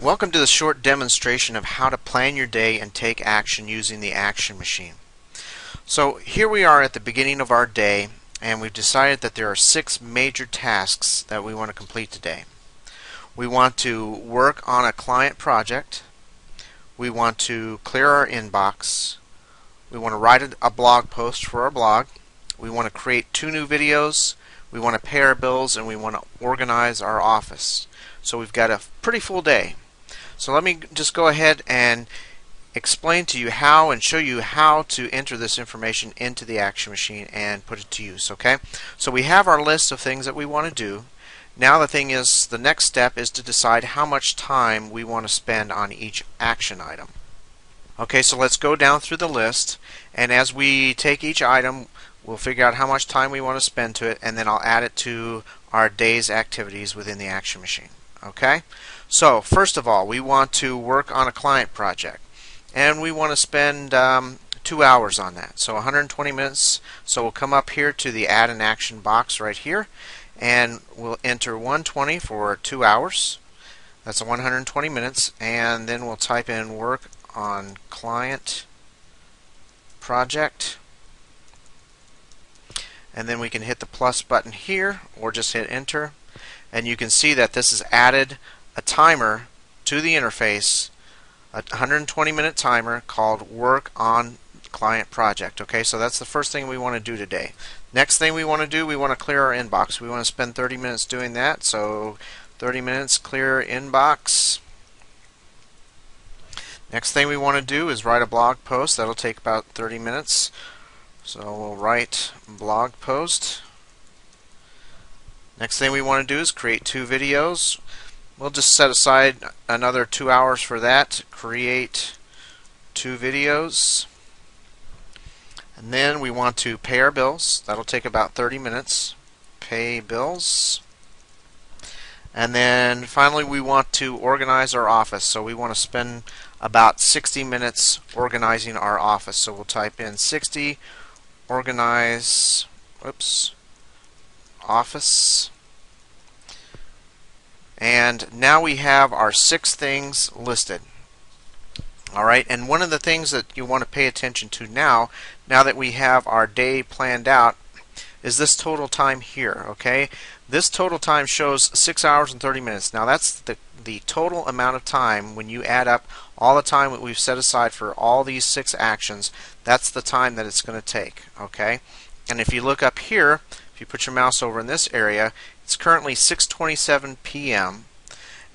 Welcome to the short demonstration of how to plan your day and take action using the action machine. So here we are at the beginning of our day and we've decided that there are six major tasks that we want to complete today. We want to work on a client project. We want to clear our inbox. We want to write a blog post for our blog. We want to create two new videos. We want to pay our bills and we want to organize our office. So we've got a pretty full day. So let me just go ahead and explain to you how and show you how to enter this information into the action machine and put it to use okay? So we have our list of things that we want to do. Now the thing is the next step is to decide how much time we want to spend on each action item. Okay so let's go down through the list and as we take each item we'll figure out how much time we want to spend to it and then I'll add it to our day's activities within the action machine okay so first of all we want to work on a client project and we want to spend um, two hours on that. So 120 minutes so we'll come up here to the add an action box right here and we'll enter 120 for two hours. That's 120 minutes and then we'll type in work on client project. And then we can hit the plus button here or just hit enter. And you can see that this is added a timer to the interface, a 120 minute timer called work on client project. Okay, so that's the first thing we want to do today. Next thing we want to do, we want to clear our inbox. We want to spend 30 minutes doing that. So 30 minutes clear inbox. Next thing we want to do is write a blog post. That'll take about 30 minutes. So we'll write blog post. Next thing we want to do is create two videos. We'll just set aside another two hours for that. Create two videos. And then we want to pay our bills. That'll take about 30 minutes. Pay bills. And then finally we want to organize our office. So we want to spend about 60 minutes organizing our office. So we'll type in 60 organize oops office and now we have our six things listed. Alright and one of the things that you want to pay attention to now now that we have our day planned out is this total time here okay? This total time shows 6 hours and 30 minutes. Now that's the the total amount of time when you add up all the time that we've set aside for all these six actions that's the time that it's going to take okay? And if you look up here if you put your mouse over in this area it's currently 6:27 p.m.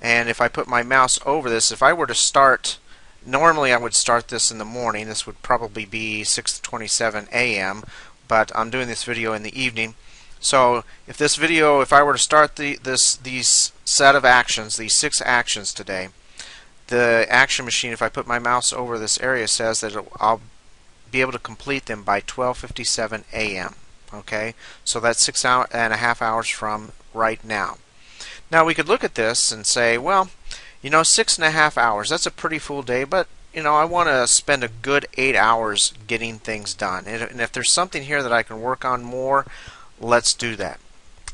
and if I put my mouse over this, if I were to start normally I would start this in the morning. This would probably be 6:27 a.m. but I'm doing this video in the evening. So if this video, if I were to start the this these set of actions, these six actions today, the action machine, if I put my mouse over this area, says that I'll be able to complete them by 12:57 a.m. Okay, so that's six hour and a half hours from right now. Now we could look at this and say, well, you know, six and a half hours, that's a pretty full day, but you know, I want to spend a good eight hours getting things done. And if there's something here that I can work on more, let's do that.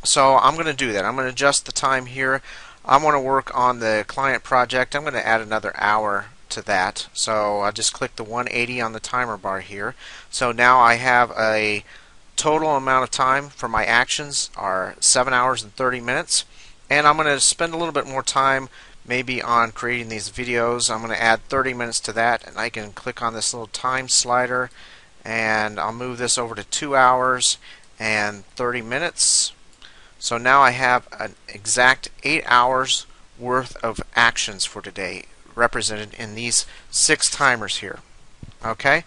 So I'm going to do that. I'm going to adjust the time here. I want to work on the client project. I'm going to add another hour to that. So I just click the 180 on the timer bar here. So now I have a total amount of time for my actions are 7 hours and 30 minutes. And I'm going to spend a little bit more time maybe on creating these videos. I'm going to add 30 minutes to that and I can click on this little time slider and I'll move this over to 2 hours and 30 minutes. So now I have an exact 8 hours worth of actions for today represented in these six timers here. Okay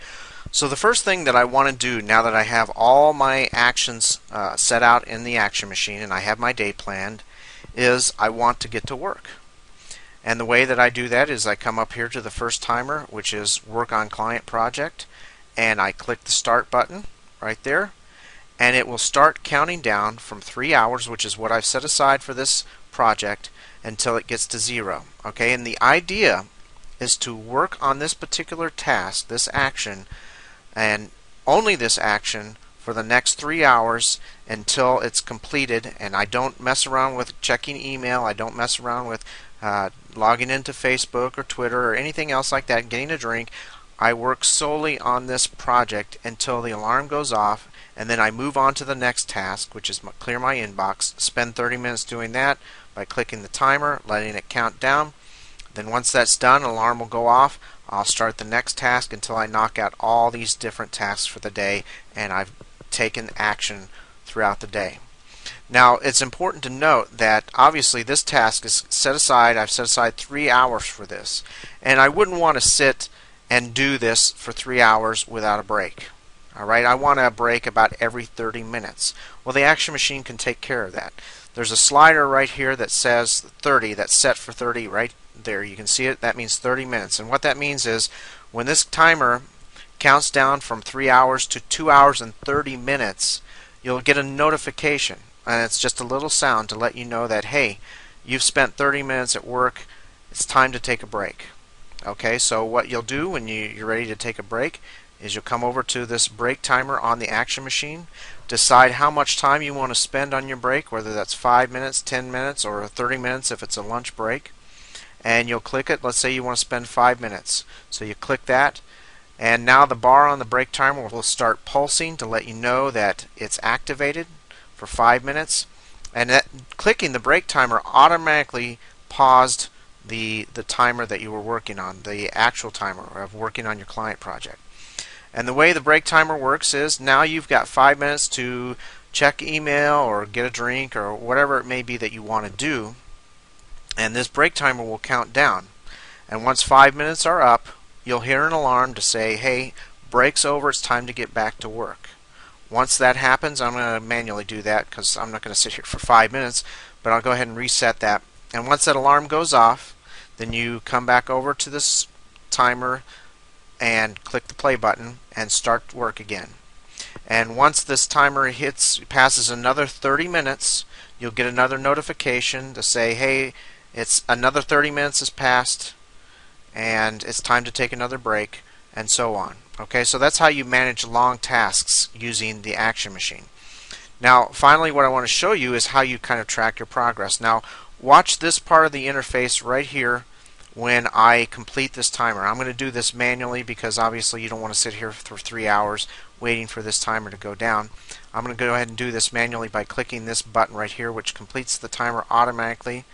so the first thing that I want to do now that I have all my actions uh, set out in the action machine and I have my day planned is I want to get to work. And the way that I do that is I come up here to the first timer which is work on client project and I click the start button right there and it will start counting down from three hours which is what I've set aside for this project until it gets to zero okay and the idea is to work on this particular task this action and only this action for the next three hours until it's completed and I don't mess around with checking email I don't mess around with uh, logging into Facebook or Twitter or anything else like that, getting a drink. I work solely on this project until the alarm goes off and then I move on to the next task which is clear my inbox spend 30 minutes doing that by clicking the timer letting it count down then once that's done alarm will go off I'll start the next task until I knock out all these different tasks for the day and I've taken action throughout the day now it's important to note that obviously this task is set aside I've set aside three hours for this and I wouldn't want to sit and do this for three hours without a break. Alright, I want a break about every 30 minutes. Well, the Action Machine can take care of that. There's a slider right here that says 30, that's set for 30 right there. You can see it, that means 30 minutes. And what that means is when this timer counts down from 3 hours to 2 hours and 30 minutes, you'll get a notification. And it's just a little sound to let you know that, hey, you've spent 30 minutes at work, it's time to take a break. Okay, so what you'll do when you, you're ready to take a break is you'll come over to this break timer on the action machine, decide how much time you want to spend on your break, whether that's 5 minutes, 10 minutes, or 30 minutes if it's a lunch break. And you'll click it. Let's say you want to spend 5 minutes. So you click that, and now the bar on the break timer will start pulsing to let you know that it's activated for 5 minutes. And that, clicking the break timer automatically paused the, the timer that you were working on, the actual timer of working on your client project. And the way the break timer works is now you've got five minutes to check email or get a drink or whatever it may be that you want to do. And this break timer will count down. And once five minutes are up, you'll hear an alarm to say, hey, break's over, it's time to get back to work. Once that happens, I'm going to manually do that because I'm not going to sit here for five minutes, but I'll go ahead and reset that and once that alarm goes off, then you come back over to this timer and click the play button and start work again. And once this timer hits passes another 30 minutes, you'll get another notification to say, "Hey, it's another 30 minutes has passed and it's time to take another break." and so on. Okay, so that's how you manage long tasks using the action machine. Now, finally, what I want to show you is how you kind of track your progress. Now, watch this part of the interface right here when I complete this timer. I'm going to do this manually because obviously you don't want to sit here for three hours waiting for this timer to go down. I'm going to go ahead and do this manually by clicking this button right here which completes the timer automatically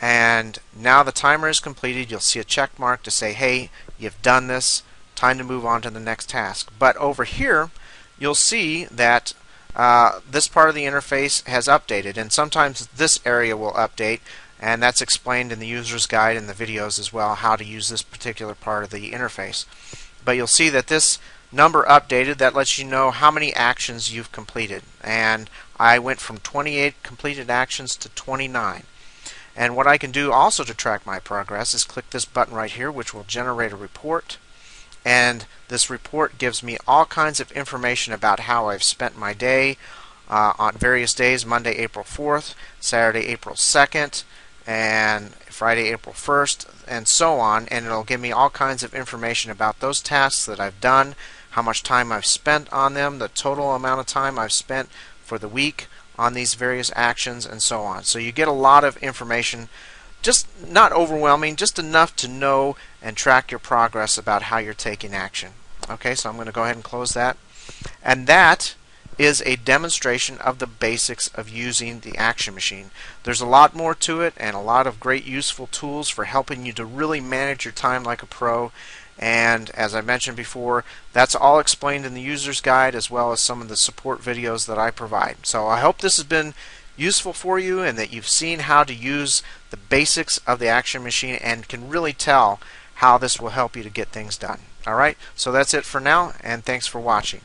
and now the timer is completed. You'll see a check mark to say hey you've done this. Time to move on to the next task. But over here you'll see that uh, this part of the interface has updated. And sometimes this area will update. And that's explained in the user's guide and the videos as well how to use this particular part of the interface. But you'll see that this number updated. That lets you know how many actions you've completed. And I went from 28 completed actions to 29 and what I can do also to track my progress is click this button right here which will generate a report. And this report gives me all kinds of information about how I've spent my day uh, on various days Monday April 4th Saturday April 2nd and Friday April 1st and so on. And it'll give me all kinds of information about those tasks that I've done how much time I've spent on them the total amount of time I've spent for the week on these various actions and so on so you get a lot of information just not overwhelming, just enough to know and track your progress about how you're taking action. Okay, so I'm going to go ahead and close that. And that is a demonstration of the basics of using the action machine. There's a lot more to it and a lot of great useful tools for helping you to really manage your time like a pro and as I mentioned before that's all explained in the user's guide as well as some of the support videos that I provide. So I hope this has been useful for you and that you've seen how to use the basics of the action machine and can really tell how this will help you to get things done. Alright, so that's it for now and thanks for watching.